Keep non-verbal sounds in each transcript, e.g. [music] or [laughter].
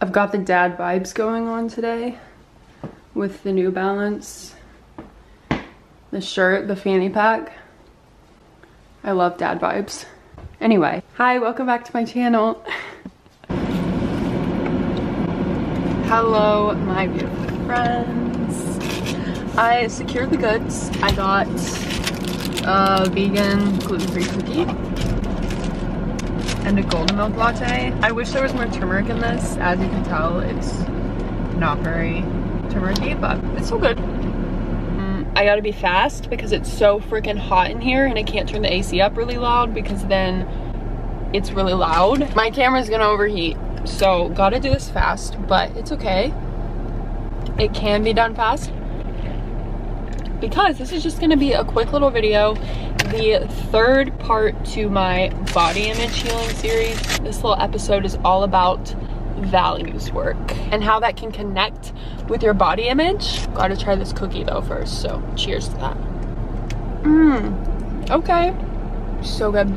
I've got the dad vibes going on today with the New Balance, the shirt, the fanny pack. I love dad vibes. Anyway, hi, welcome back to my channel. Hello, my beautiful friends. I secured the goods. I got a vegan gluten-free cookie and a golden milk latte. I wish there was more turmeric in this. As you can tell, it's not very turmeric but it's so good. Mm, I gotta be fast because it's so freaking hot in here and I can't turn the AC up really loud because then it's really loud. My camera's gonna overheat, so gotta do this fast, but it's okay. It can be done fast because this is just gonna be a quick little video the third part to my body image healing series. This little episode is all about values work and how that can connect with your body image. Gotta try this cookie though first, so cheers to that. Mmm, okay, so good.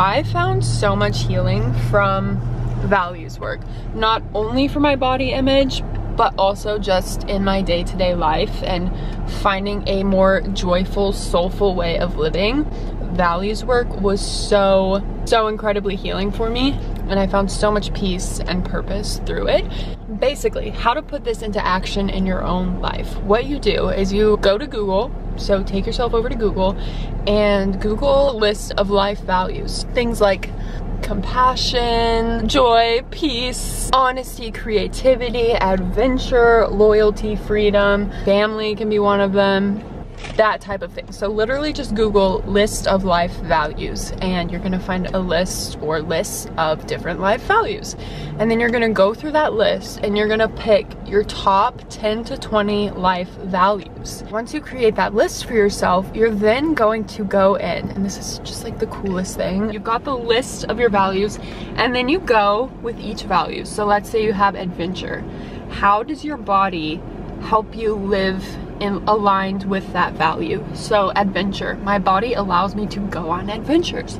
I found so much healing from values work, not only for my body image, but also just in my day-to-day -day life and finding a more joyful, soulful way of living. Values work was so, so incredibly healing for me and I found so much peace and purpose through it. Basically, how to put this into action in your own life. What you do is you go to Google, so take yourself over to Google and Google a list of life values. Things like compassion, joy, peace, honesty, creativity, adventure, loyalty, freedom. Family can be one of them that type of thing. So literally just Google list of life values and you're gonna find a list or lists of different life values. And then you're gonna go through that list and you're gonna pick your top 10 to 20 life values. Once you create that list for yourself, you're then going to go in, and this is just like the coolest thing. You've got the list of your values and then you go with each value. So let's say you have adventure. How does your body help you live in, aligned with that value. So adventure, my body allows me to go on adventures.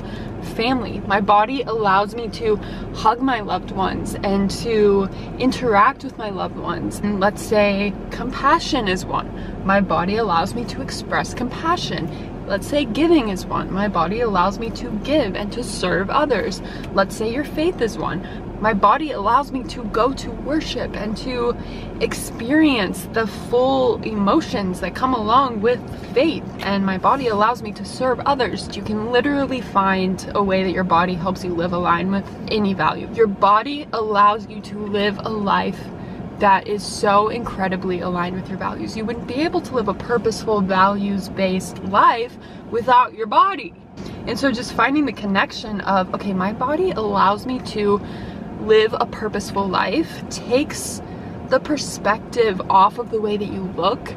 Family, my body allows me to hug my loved ones and to interact with my loved ones. And let's say compassion is one. My body allows me to express compassion. Let's say giving is one. My body allows me to give and to serve others. Let's say your faith is one my body allows me to go to worship and to experience the full emotions that come along with faith. And my body allows me to serve others. You can literally find a way that your body helps you live aligned with any value. Your body allows you to live a life that is so incredibly aligned with your values. You wouldn't be able to live a purposeful values-based life without your body. And so just finding the connection of okay my body allows me to live a purposeful life takes the perspective off of the way that you look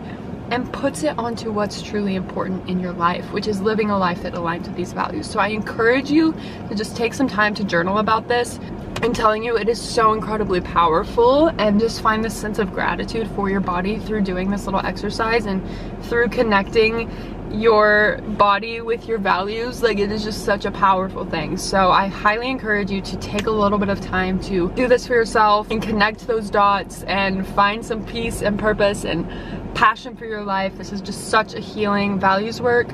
and puts it onto what's truly important in your life, which is living a life that aligns with these values. So I encourage you to just take some time to journal about this. I'm telling you, it is so incredibly powerful and just find this sense of gratitude for your body through doing this little exercise and through connecting your body with your values like it is just such a powerful thing. So i highly encourage you to take a little bit of time to do this for yourself and connect those dots and find some peace and purpose and passion for your life. This is just such a healing values work.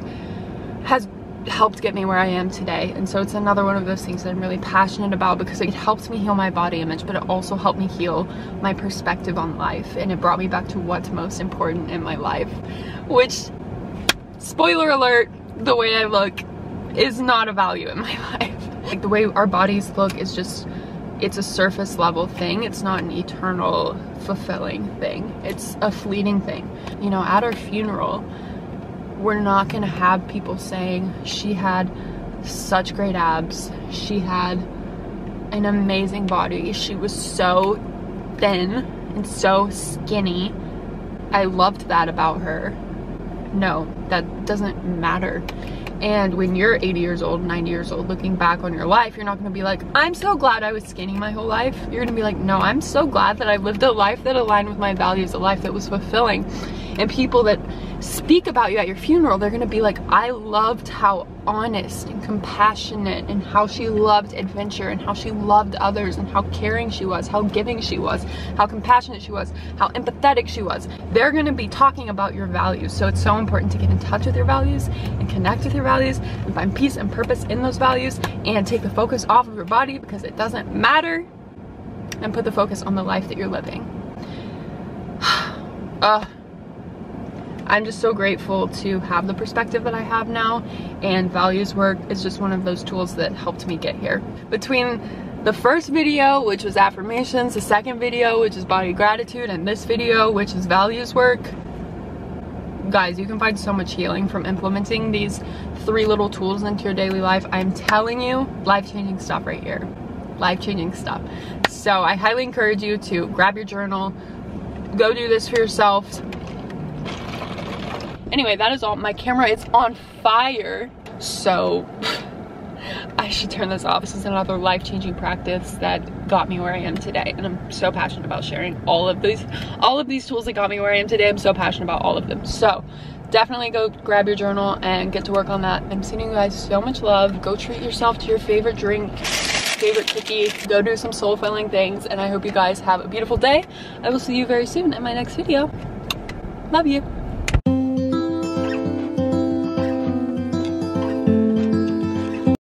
Has helped get me where I am today. And so it's another one of those things that I'm really passionate about because it helps me heal my body image but it also helped me heal my perspective on life. And it brought me back to what's most important in my life which spoiler alert, the way I look is not a value in my [laughs] life. Like the way our bodies look is just, it's a surface level thing. It's not an eternal fulfilling thing. It's a fleeting thing. You know, at our funeral, we're not gonna have people saying she had such great abs. She had an amazing body. She was so thin and so skinny. I loved that about her no, that doesn't matter. And when you're 80 years old, 90 years old, looking back on your life, you're not gonna be like, I'm so glad I was skinny my whole life. You're gonna be like, no, I'm so glad that I lived a life that aligned with my values, a life that was fulfilling. And people that speak about you at your funeral, they're gonna be like, I loved how honest and compassionate and how she loved adventure and how she loved others and how caring she was, how giving she was, how compassionate she was, how empathetic she was. They're gonna be talking about your values. So it's so important to get in touch with your values and connect with your values and find peace and purpose in those values and take the focus off of your body because it doesn't matter and put the focus on the life that you're living. [sighs] uh, I'm just so grateful to have the perspective that I have now and values work is just one of those tools that helped me get here. Between the first video, which was affirmations, the second video, which is body gratitude, and this video, which is values work, guys, you can find so much healing from implementing these three little tools into your daily life. I'm telling you, life-changing stuff right here. Life-changing stuff. So I highly encourage you to grab your journal, go do this for yourself, Anyway, that is all. My camera is on fire. So [laughs] I should turn this off. This is another life-changing practice that got me where I am today. And I'm so passionate about sharing all of these, all of these tools that got me where I am today. I'm so passionate about all of them. So definitely go grab your journal and get to work on that. I'm sending you guys so much love. Go treat yourself to your favorite drink, favorite cookie. Go do some soul-filling things. And I hope you guys have a beautiful day. I will see you very soon in my next video. Love you.